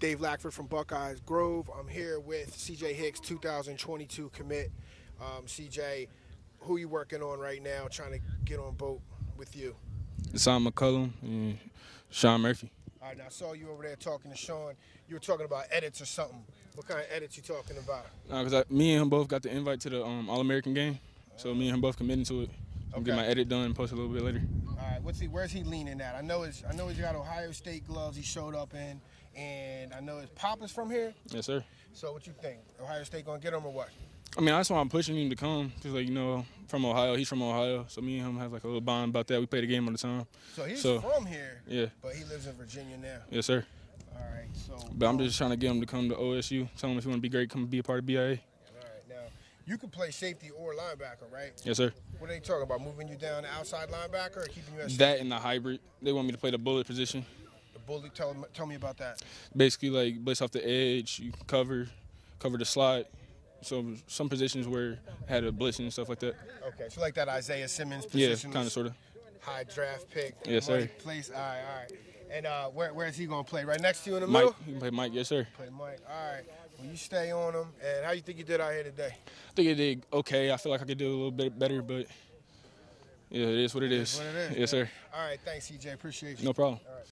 Dave Lackford from Buckeyes Grove. I'm here with CJ Hicks, 2022 commit. Um, CJ, who you working on right now, trying to get on boat with you? Sam McCullum and Sean Murphy. All right, now I saw you over there talking to Sean. You were talking about edits or something. What kind of edits you talking about? Because me and him both got the invite to the um, All American game, so me and him both committed to it. I'm Okay. get my edit done and post a little bit later. All right, what's he? Where's he leaning at? I know his. I know he's got Ohio State gloves. He showed up in, and I know his Papa's from here. Yes, sir. So what you think? Ohio State gonna get him or what? I mean, that's why I'm pushing him to come. Cause like you know, from Ohio, he's from Ohio, so me and him have like a little bond about that. We play the game all the time. So he's So- from here, Yeah, but he lives in Virginia now. yes, sir. All right, so. But I'm just trying to get him to come to OSU. Tell him if you want to be great, come be a part of BIA. All right, now you can play safety or linebacker, right? Yes, sir. What are they talking about? Moving you down to outside linebacker or keeping you at That and the hybrid. They want me to play the bullet position. the bully? Tell, tell me about that. Basically, like blitz off the edge, you cover, cover the slot. So some positions where I had a blitz and stuff like that. Okay, so like that Isaiah Simmons position. Yeah, kind of, sort of. High draft pick. Yes, sir. Place. All right, all right. And uh, where, where is he gonna play? Right next to you in the Mike, middle. you can play Mike. Yes, sir. Play Mike. All right. Well, you stay on him. And how you think you did out here today? I think I did okay. I feel like I could do a little bit better, but yeah, it is what it is. what it is, Yes, man. sir. All right. Thanks, CJ. Appreciate you. No problem. All right.